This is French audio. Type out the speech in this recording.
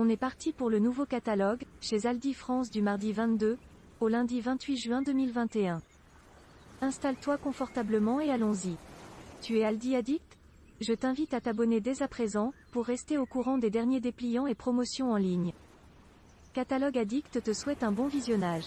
On est parti pour le nouveau catalogue, chez Aldi France du mardi 22 au lundi 28 juin 2021. Installe-toi confortablement et allons-y. Tu es Aldi Addict? Je t'invite à t'abonner dès à présent, pour rester au courant des derniers dépliants et promotions en ligne. Catalogue Addict te souhaite un bon visionnage.